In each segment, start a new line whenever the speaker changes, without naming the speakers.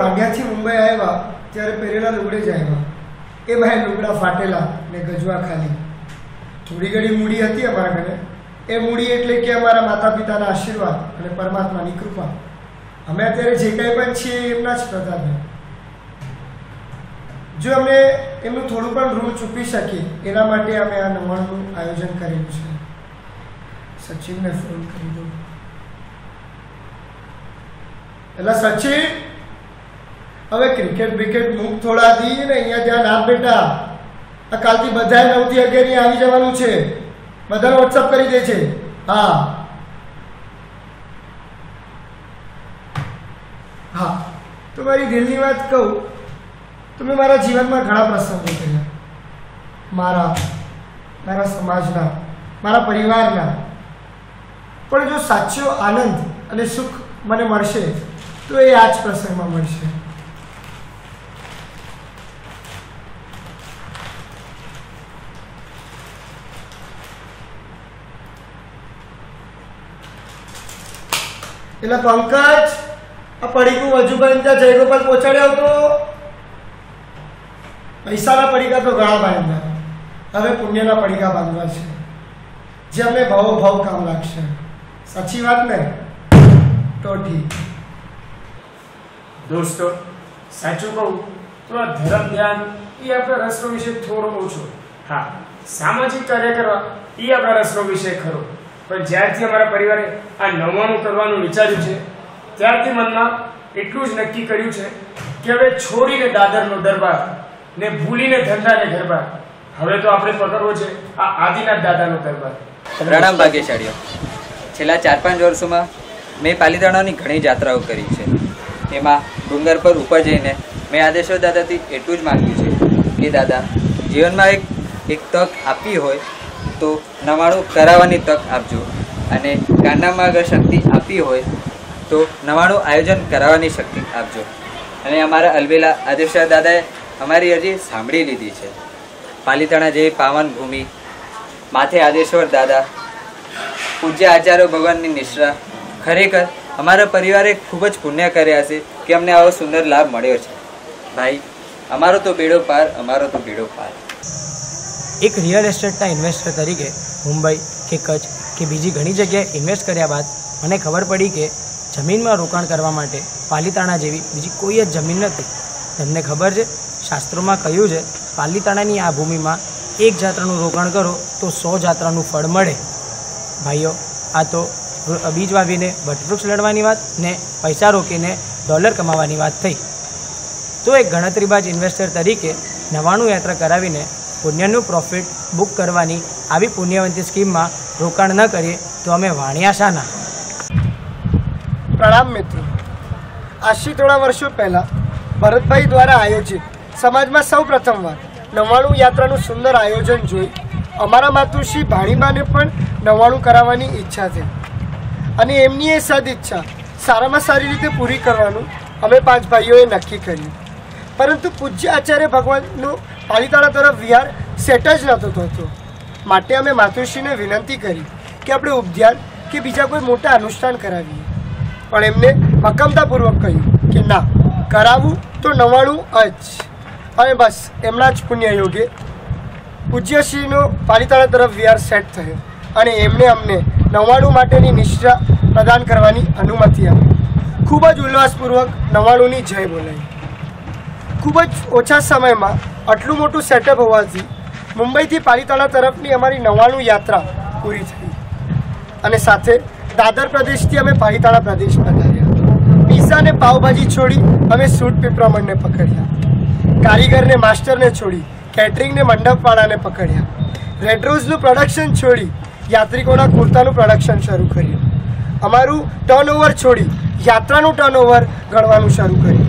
વાઘ્યાથી મુંબઈ આવ્યા, ત્યારે પહેરેલા લુગડે જ આવ્યા. એ ભાઈ લુગડા ફાટેલા ને ગજવા ખાલી. થોડી ઘણી મૂડી હતી અમારા ઘરે. એ મૂડી એટલે કે અમારા માતા પિતાના આશીર્વાદ અને પરમાત્માની કૃપા. અમે અત્યારે જે કંઈ પણ છીએ એમના જ પ્રતાપે. જો અમે એમનું થોડું પણ ઋણ ચૂકવી શકીએ, એના માટે અમે આ નવાણનું આયોજન કરેલું છે. સચિનને ફોન કરી દો એટલે સચિન? હવે ક્રિકેટ બ્રિકેટ મૂક થોડા દી ને અહીંયા જ્યાં ના બેટા. આ કાલથી બધાએ નવથી અગિયાર આવી જવાનું છે. બધાને વોટ્સઅપ કરી દે છે. હા. હા. તો મારી દિલની વાત કહું. તો મેં મારા જીવનમાં ઘણા પ્રસંગો કર્યા. મારા મારા સમાજના, મારા પરિવારના. પણ જો સાચો આનંદ અને સુખ મને મળશે, તો એ આ જ પ્રસંગમાં મળશે. એટલે પંકજ, આ પડીકું વજુભાઈ ત્યાં જયગોપાલ પહોંચાડ્યો આવતો પૈસાના પડીકા તો ઘણા બાંધ્યા. હવે પુણ્યના પડીકા બાંધવા છે. જે અમે ભાવો ભાવ કામ લાગશે. સાચી વાત ને? તો ઠીક.
દોસ્તો, સાચું કહું તો આ ધર્મ ધ્યાન એ આપણા રસનો વિષય થોડો ઓછો. હા, સામાજિક કાર્ય કરવા એ આપણા રસનો વિષય ખરો. પણ જ્યારથી અમારા પરિવારે આ નવાણું કરવાનું વિચાર્યું છે, ત્યારથી મનમાં એટલું જ નક્કી કર્યું છે કે હવે છોડીને દાદરનો દરબાર ને ભૂલીને ધંધાને ગરબા હવે તો આપણે પકડવો છે આ આદિનાથ દાદાનો દરબાર.
પ્રણામ ભાગ્યશાળીઓ. છેલ્લા ચાર પાંચ વર્ષોમાં મેં પાલીતાણાની ઘણી જાત્રાઓ કરી છે. એમાં ડુંગર પર ઉપર જઈને મેં આદેશ્વર દાદાથી એટલું જ માગ્યું છે કે દાદા, જીવનમાં એક એક તક આપી હોય તો નવાણું કરાવવાની તક આપજો. અને કાનામાં અગર શક્તિ આપી હોય, તો નવાણું આયોજન કરાવવાની શક્તિ આપજો. અને અમારા અલબેલા આદેશ્વર દાદાએ અમારી અરજી સાંભળી લીધી છે. પાલીતાણા જેવી પાવન ભૂમિ, માથે આદેશ્વર દાદા, પૂજ્ય આચાર્ય ભગવાનની નિશ્રા ખરેખર અમારા પરિવારે ખૂબ જ પુણ્ય કર્યા છે કે અમને આવો સુંદર લાભ મળ્યો છે. ભાઈ, અમારો તો બેડો પાર, અમારો તો બેડો પાર.
એક રિયલ એસ્ટેટના ઇન્વેસ્ટર તરીકે મુંબઈ કે કચ્છ કે બીજી ઘણી જગ્યાએ ઇન્વેસ્ટ કર્યા બાદ મને ખબર પડી કે જમીનમાં રોકાણ કરવા માટે પાલીતાણા જેવી બીજી કોઈ જ જમીન નથી. તમને ખબર છે, શાસ્ત્રોમાં કહ્યું છે, પાલીતાણાની આ ભૂમિમાં એક જાત્રાનું રોકાણ કરો તો સો જાત્રાનું ફળ મળે. ભાઈઓ, આ તો બીજ વાવીને વટવૃક્ષ લડવાની વાત ને પૈસા રોકીને ડોલર કમાવાની વાત થઈ. તો એક ગણતરીબાજ ઇન્વેસ્ટર તરીકે નવાણું યાત્રા કરાવીને પુણ્યનું પ્રોફિટ બુક કરવાની આવી પુણ્યવંતી સ્કીમમાં રોકાણ ન કરીએ તો અમે વાણિયા શાના?
પ્રણામ મિત્રો. આજથી થોડા વર્ષો પહેલાં ભરતભાઈ દ્વારા આયોજિત સમાજમાં સૌ પ્રથમવાર નવાણું યાત્રાનું સુંદર આયોજન જોઈ અમારા માતુશ્રી ભાણીબાને પણ નવાણું કરાવવાની ઈચ્છા છે અને એમની એ સદ ઈચ્છા સારામાં સારી રીતે પૂરી કરવાનું અમે પાંચ ભાઈઓએ નક્કી કર્યું. પરંતુ પૂજ્ય આચાર્ય ભગવાનનું પાલિતાણા તરફ વિહાર સેટ જ નહોતો થતો. માટે અમે માતુશ્રીને વિનંતી કરી કે આપણે ઉપધ્યાન કે બીજા કોઈ મોટા અનુષ્ઠાન કરાવીએ. પણ એમને મક્કમતાપૂર્વક કહ્યું કે ના, કરાવવું તો નવાણું જ. અને બસ, એમના જ પુણ્ય યોગે પૂજ્યશ્રીનો પાલિતાણા તરફ વિહાર સેટ થયો અને એમણે અમને નવાણું માટેની નિષ્ઠા પ્રદાન કરવાની અનુમતિ આપી. ખૂબ જ ઉલ્લાસપૂર્વક નવાણુંની જય બોલાઈ. ખૂબ જ ઓછા સમયમાં આટલું મોટું સેટઅપ હોવાથી મુંબઈથી પાલિતાણા તરફની અમારી નવાણું યાત્રા પૂરી થઈ. અને સાથે દાદર પ્રદેશથી અમે પાલિતાણા પ્રદેશ પધાર્યા. પીઝા અને પાવભાજી છોડી અમે સૂટ પીપરામણને પકડ્યા. કારીગરને, માસ્ટરને છોડી કેટરિંગને મંડપવાળાને પકડ્યા. રેડરોઝનું પ્રોડક્શન છોડી યાત્રિકોના કુર્તાનું પ્રોડક્શન શરૂ કર્યું. અમારું ટર્નઓવર છોડી યાત્રાનું ટર્નઓવર ગણવાનું શરૂ કર્યું.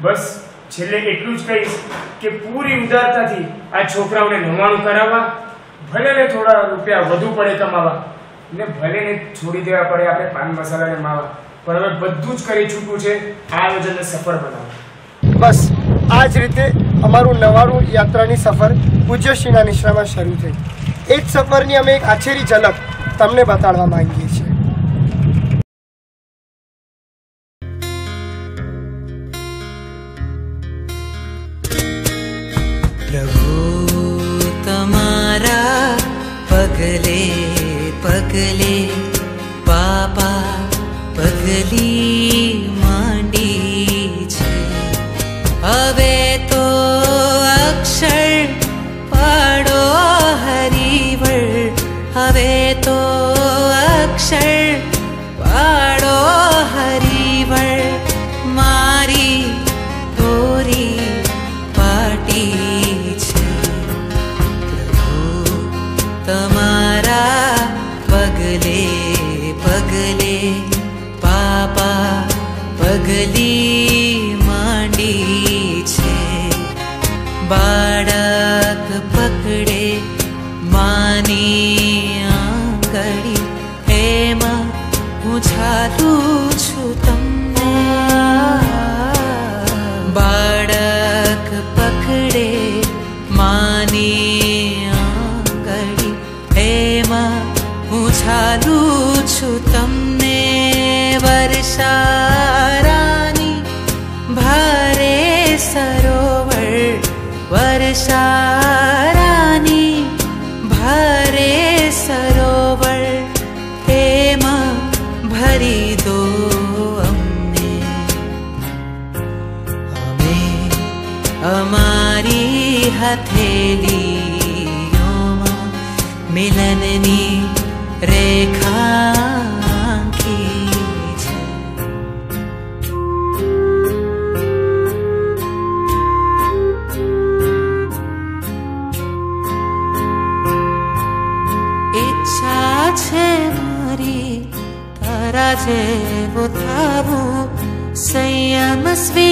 બસ છેલ્લે એટલું જ કહીશ કે પૂરી ઉદારતાથી આ છોકરાઓને નવાણું કરાવવા ભલે ને થોડા રૂપિયા વધુ પડે કમાવા, ને ભલે ને છોડી દેવા પડે આપણે પાન મસાલા ને માવા. પણ હવે બધું જ કરી ચૂક્યું છે આ આયોજનને સફળ બનાવવા.
બસ, આ જ રીતે અમારું નવાણું યાત્રાની સફર પૂજ્યશ્રીના નિશ્રામાં શરૂ થઈ. એ જ સફરની અમે એક આછેરી ઝલક તમને બતાડવા માંગીએ છીએ.
believe. બાળક હથેલીઓમાં મિલનની રેખા ઈચ્છા છે મારી તારા જેવો થાવું સંયમ સ્વીકારીને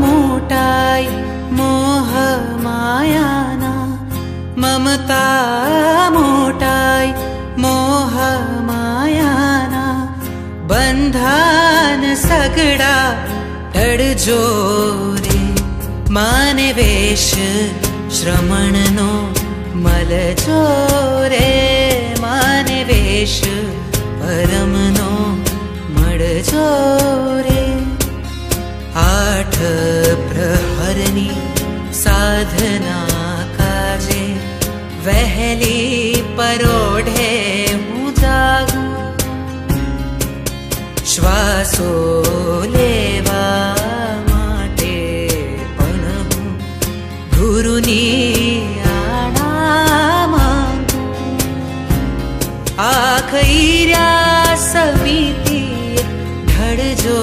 मोटायोहना ममता मोटायाना बन्धा अडो रे मनवेश श्रमण श्रमणनो मलजो रे मनवेश परमनो मो साधनाकाजे वहली परोढे वेली श्वासो लेवा माटे पणहु गुरुनी आखैर्या समिति ढडजो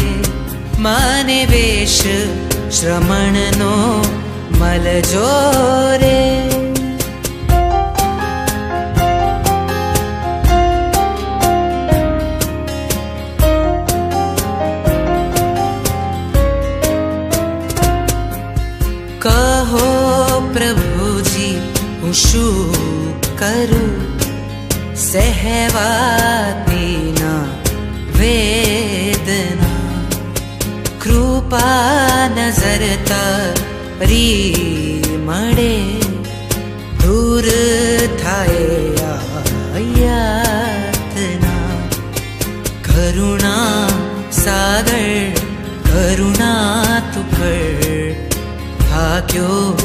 रे ले आश श्रमो मलजोरे। कहो प्रभुजी उषु करु सहवादिना वेदना कृपा नजरता શું કરું સહેવાતીના વેદના કૃપા નજર તરી મળે દૂર થાય આ યાતના કરુણા સાગર કરુણા તુકર ભાગ્યો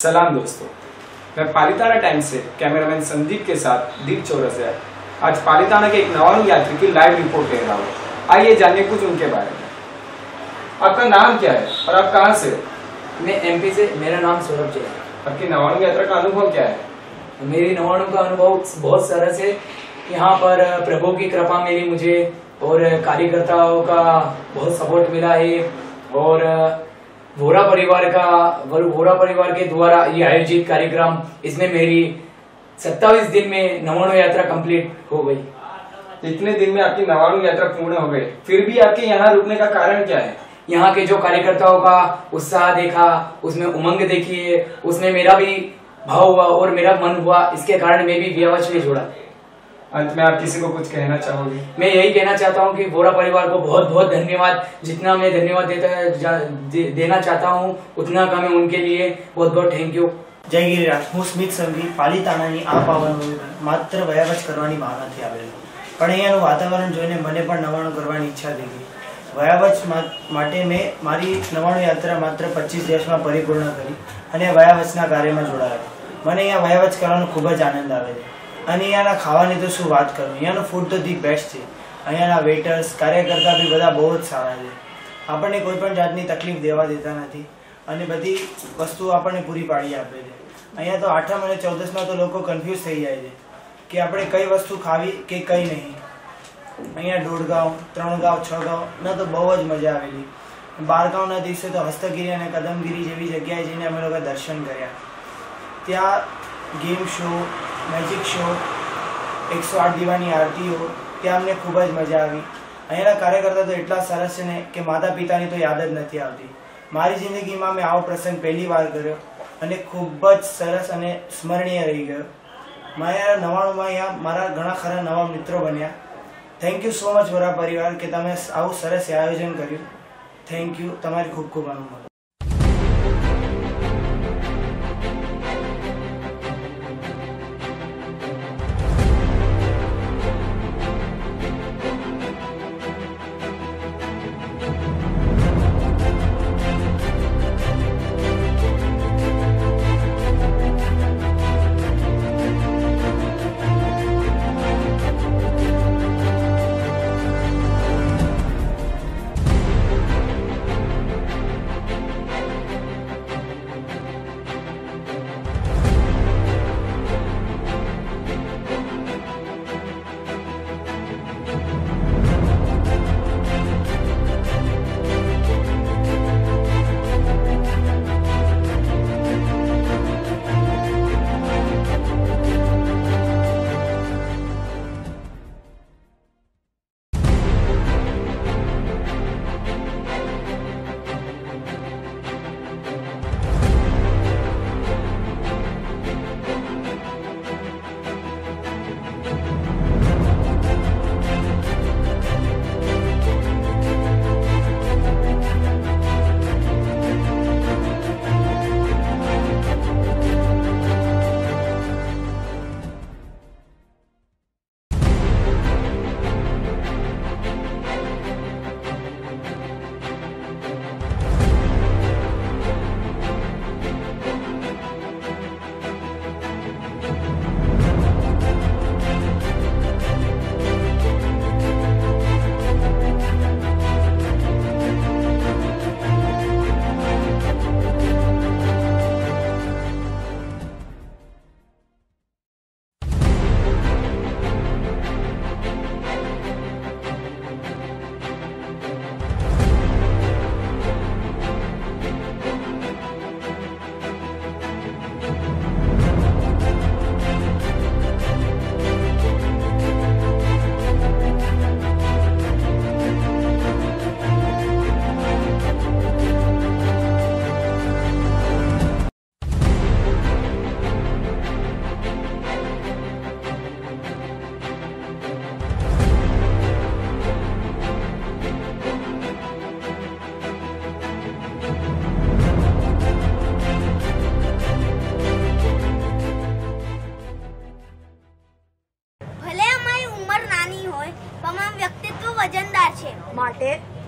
सलाम दोस्तों मैं पालिताना टाइम से कैमरामैन संदीप के साथ दीप चौरसिया। आज पालिताना के एक नवानु यात्री की लाइव रिपोर्ट ले रहा हूँ। आइए जानिए कुछ उनके बारे में। आपका नाम क्या है और आप कहाँ से हो?
मैं एमपी से मेरा नाम सौरभ जैन
आपकी नवानु यात्रा का अनुभव क्या है?
मेरी नवाणु का अनुभव बहुत सरस है। यहाँ पर प्रभु की कृपा मिली मुझे और कार्यकर्ताओं का बहुत सपोर्ट मिला है। और वोरा परिवार का वोरा परिवार के द्वारा ये आयोजित कार्यक्रम इसमें मेरी सत्ताईस दिन में नवाणु यात्रा कंप्लीट हो गई।
इतने दिन में आपकी नवाणु यात्रा पूर्ण हो गई। फिर भी आपके यहाँ रुकने का कारण क्या है?
यहाँ के जो कार्यकर्ताओं का उत्साह देखा उसमें उमंग देखी है उसमें मेरा भी भाव हुआ और मेरा मन हुआ इसके कारण मैं भी व्यावच में जुड़ा।
अंत में आप किसी को कुछ कहना चाहोगे
मैं यही कहना चाहता हूँ कि वोरा परिवार को बहुत बहुत धन्यवाद जितना मैं धन्यवाद देता जा- दे, देना चाहता हूँ उतना का मैं उनके लिए बहुत बहुत થેન્ક યુ
જય ગિરિરાજ હું સ્મિત સંઘવી પાલિતાણાની આ પાવન ભૂમિમાં માત્ર વયાવચ કરવાની ભાવનાથી આવેલો પણ અહીંયાનું વાતાવરણ જોઈને મને પણ નવાણું કરવાની ઈચ્છા થઈ ગઈ વયાવચ મા- માટે મેં મારી નવાણું યાત્રા માત્ર પચીસ દિવસમાં પરિપૂર્ણ કરી અને વયાવચના કાર્યમાં જોડાયો મને અહીંયા વયાવચ કરવાનો ખૂબ જ આનંદ આવે છે અને અહીંયાના ખાવાની તો શું વાત કરું? અહીંયાનું ફૂડ તો ધી બેસ્ટ છે. અહીંયાના વેટર્સ કાર્યકર્તા બી બધા બહુ જ સારા છે. આપણને કોઈ પણ જાતની તકલીફ દેવા દેતા નથી. અને બધી વસ્તુઓ આપણને પૂરી પાડી આપે છે. અહીંયા તો આઠમ અને ચૌદસમાં તો લોકો કન્ફ્યુઝ થઈ જાય છે કે આપણે કઈ વસ્તુ ખાવી કે કઈ નહીં. અહીંયા દોઢ ગાંવ ત્રણ ગાંવ છ ગાંવના તો બહુ જ મજા આવેલી બારગાંવના દિવસે તો હસ્તગીરી અને કદમગીરી જેવી જગ્યાએ જઈને અમે લોકો દર્શન કર્યા. ત્યાં ગેમ શો મેજિક શો એકસો આઠ દીવાની આરતીઓ, ત્યાં અમને ખૂબ જ મજા આવી. અહીંયાના કાર્યકર્તા તો એટલા સરસ છે ને કે માતા પિતાની તો યાદ જ નથી આવતી. મારી જિંદગીમાં મેં આવો પ્રસંગ પહેલી વાર કર્યો અને ખૂબ જ સરસ અને સ્મરણીય રહી ગયો. મારા નવાણુંમાં અહીંયા મારા ઘણા ખરા નવા મિત્રો બન્યા. થેન્ક યુ સો મચ વરા પરિવાર કે તમે આવું સરસ આયોજન કર્યું. થેન્ક યુ તમારી ખૂબ ખૂબ અનુભવ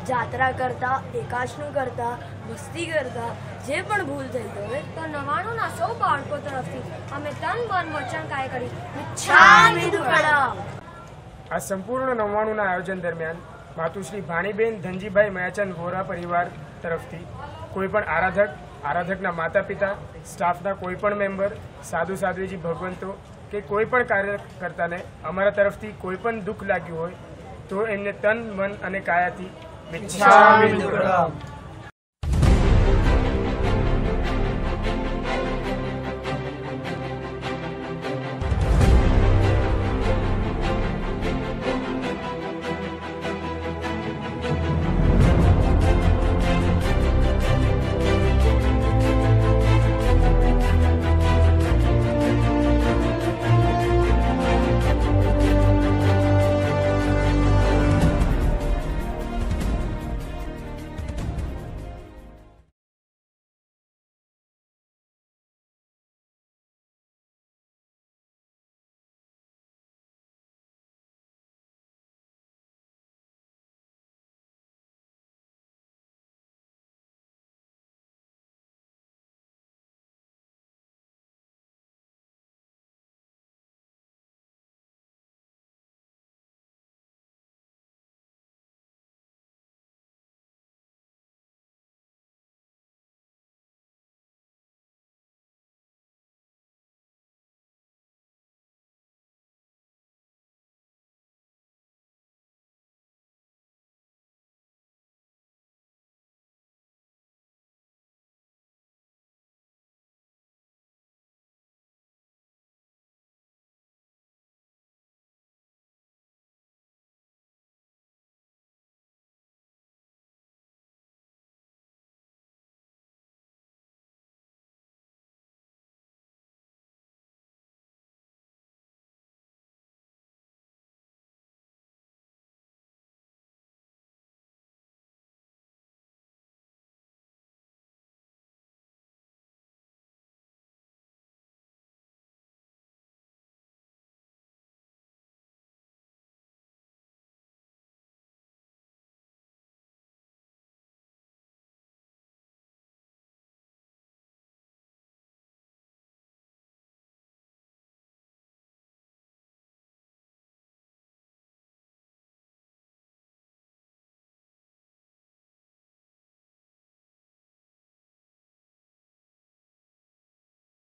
જાત્રા કરતા એકાશનું કરતા મસ્તી કરતા જે પણ ભૂલ થઈ હોય તો નવાણુંના સૌ બાળકો તરફથી અમે તન મન વચન કાય કરી.
આ સંપૂર્ણ નવ્વાણુંના આયોજન દરમિયાન માતુશ્રી ભાણીબેન ધનજીભાઈ મયાચંદ વોરા પરિવાર તરફથી કોઈ પણ આરાધક આરાધકના માતા પિતા સ્ટાફના કોઈ પણ મેમ્બર સાધુ સાધ્વીજી ભગવંતો કે કોઈ પણ કાર્યકર્તાને અમારા તરફથી કોઈ પણ દુઃખ લાગ્યું હોય તો એમને તન મન અને કાયાથી મિચ્છામિ દુક્કડમ